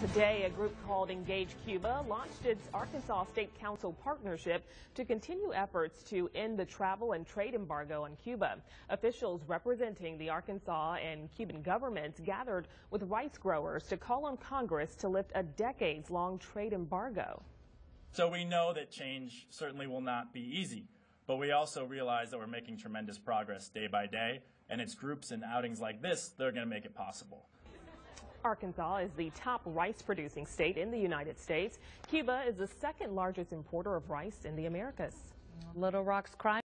Today, a group called Engage Cuba launched its Arkansas State Council partnership to continue efforts to end the travel and trade embargo on Cuba. Officials representing the Arkansas and Cuban governments gathered with rice growers to call on Congress to lift a decades-long trade embargo. So we know that change certainly will not be easy, but we also realize that we're making tremendous progress day by day, and it's groups and outings like this that are going to make it possible. Arkansas is the top rice producing state in the United States. Cuba is the second largest importer of rice in the Americas. Little Rock's crime